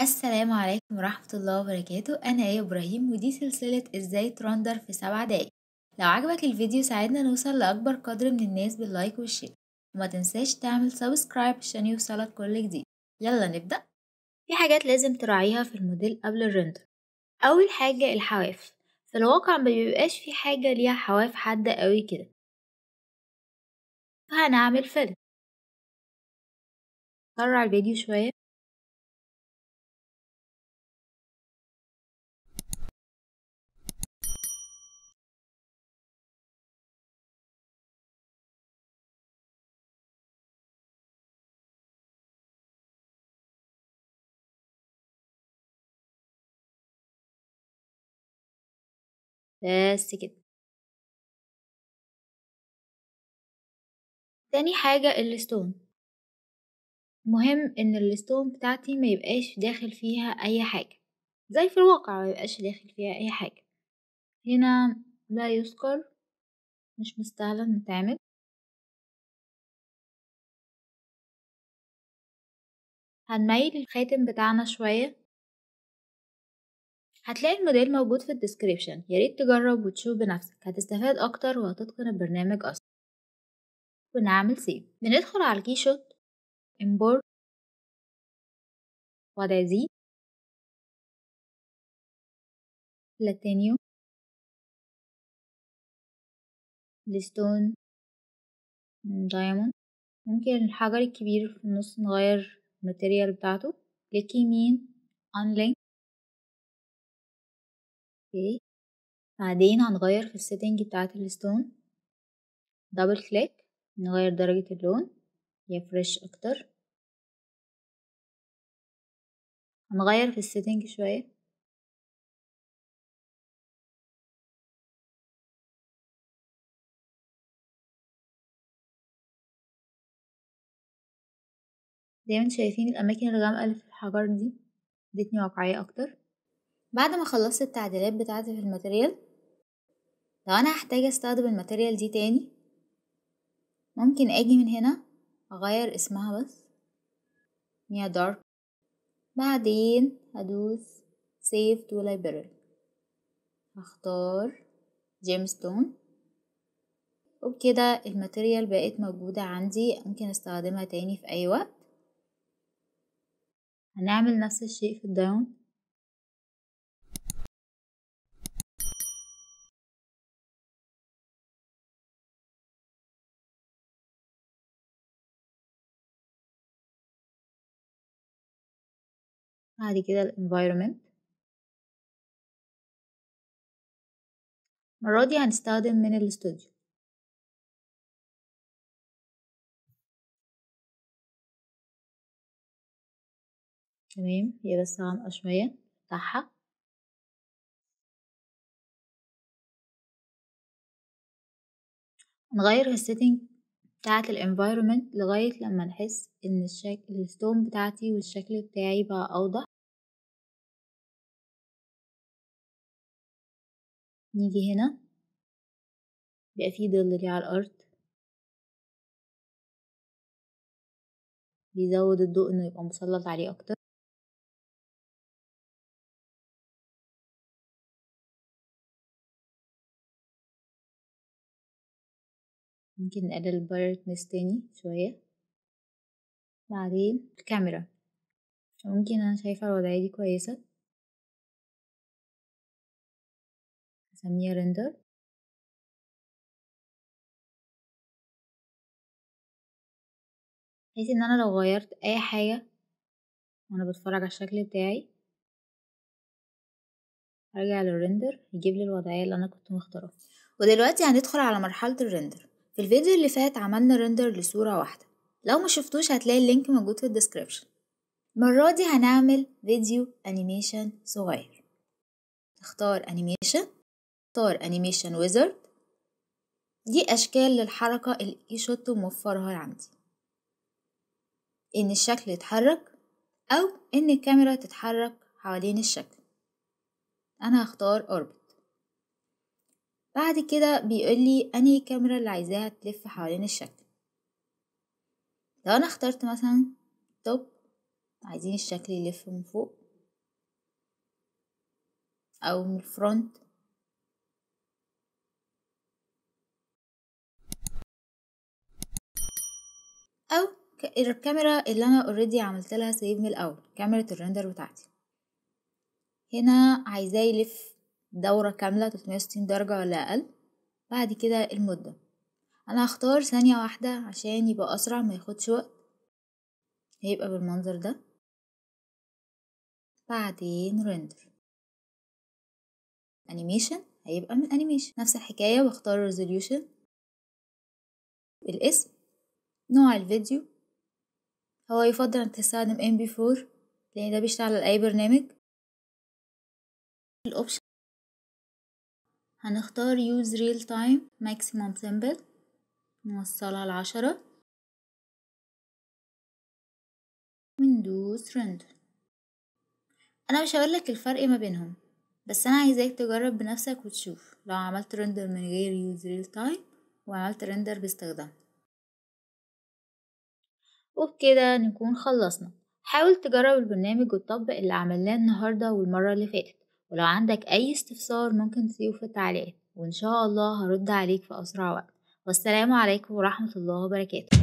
السلام عليكم ورحمة الله وبركاته. أنا يا إبراهيم ودي سلسلة إزاي ت render في سبع دقايق. لو عجبك الفيديو ساعدنا نوصل لأكبر قدر من الناس بال like وال share. وما تنساش تعمل subscribe عشان يوصلك كل جديد. يلا نبدأ. في حاجات لازم تراعيها في الموديل قبل ال render. أول حاجة الحواف. في الواقع ما بيبقاش في حاجة ليها حواف حادة قوي كده. فهنعمل فيلم سرع الفيديو شوية. بس كده. تاني حاجة ال stone. مهم إن ال stone بتاعتي ما يبقاش داخل فيها أي حاجة. زي في الواقع ما يبقاش داخل فيها أي حاجة. هنا لا يذكر مش مستاهلة نتعمل هنميل الخاتم بتاعنا شوية. هتلاقي الموديل موجود في ال description. ياريت تجرب وتشوف بنفسك. هتستفاد أكتر وهتتقن البرنامج اسرع ونعمل save بندخل على ال KeyShot import وضع زي platinum ال stone diamond ممكن الحجر الكبير في النص نغير ال material بتاعته. click يمين unlink. okay بعدين هنغير في ال setting بتاعة ال stone double click نغير درجة اللون يفرش أكتر. هنغير في ال setting شوية. زي ما أنتم شايفين الأماكن الغامقة اللي في الحجر دي ادتني واقعية أكتر. بعد ما خلصت التعديلات بتاعتي في ال material لو أنا هحتاج أستخدم ال material دي تاني ممكن أجي من هنا أغير اسمها بس. ميا dark. بعدين هدوس save to library. هختار gemstone وبكده ال material بقت موجودة عندي ممكن أستخدمها تاني في أي وقت. هنعمل نفس الشيء في الداون بعد كده ال environment المرة دي هنستخدم من الاستوديو. تمام هي بس غامقة شوية افتحها نغير ال setting بتاعة ال environment لغاية لما نحس إن الشكل ال stone بتاعتي والشكل بتاعي بقى أوضح. نيجي هنا. بيبقى فيه ظل ليه على الأرض. بيزود الضوء إنه يبقى مسلط عليه أكتر. ممكن نقلل ال brightness تاني شوية. بعدين الكاميرا. ممكن أنا شايفة الوضعية دي كويسة. هسميها render بحيث إن أنا لو غيرت أي حاجة وأنا بتفرج على الشكل بتاعي هرجع لل render يجيب لي الوضعية اللي أنا كنت مختارها. ودلوقتي هندخل على مرحلة ال render في الفيديو اللي فات عملنا render لصورة واحدة. لو ما شفتوش هتلاقي ال link موجود في ال description. المرة دي هنعمل فيديو animation صغير. تختار animation اختار animation wizard دي أشكال للحركة اللي KeyShot موفرها عندي. إن الشكل يتحرك أو إن الكاميرا تتحرك حوالين الشكل. أنا هختار orbit بعد كده بيقول لي أنهي كاميرا اللي عايزاها تلف حوالين الشكل. لو أنا اخترت مثلا top عايزين الشكل يلف من فوق أو من ال front أو الكاميرا اللي أنا already عملت لها save من الأول كاميرا ال render بتاعتي. هنا عايزاه يلف دورة كاملة 360 درجة ولا أقل بعد كده المدة. أنا هختار ثانية واحدة عشان يبقى أسرع ما ياخدش وقت. هيبقى بالمنظر ده. بعدين render animation هيبقى من animation نفس الحكاية واختار resolution الاسم. نوع الفيديو. هو يفضل انك تستخدم MP4 لأن ده بيشتغل على اي برنامج ال option هنختار use real time maximum samples نوصلها لعشرة. وندوس render. أنا مش هقولك الفرق ما بينهم بس أنا عايزاك تجرب بنفسك وتشوف. لو عملت رندر من غير use real time وعملت رندر باستخدام. وبكده نكون خلصنا. حاول تجرب البرنامج وتطبق اللي عملناه النهاردة والمرة اللي فاتت. ولو عندك أي استفسار ممكن تسيبه في التعليقات وإن شاء الله هرد عليك في أسرع وقت. والسلام عليكم ورحمة الله وبركاته.